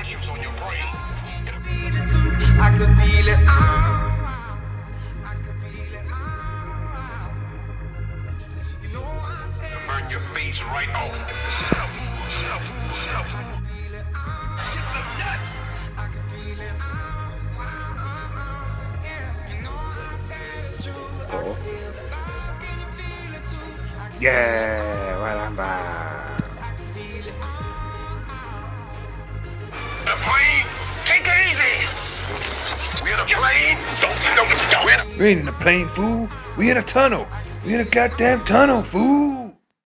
issues on your brain. I could feel it. I could feel it. Ah. You know I said Burn your face right off. I could feel it. Ah, We ain't in a plane, fool. We in a tunnel. We in a goddamn tunnel, fool.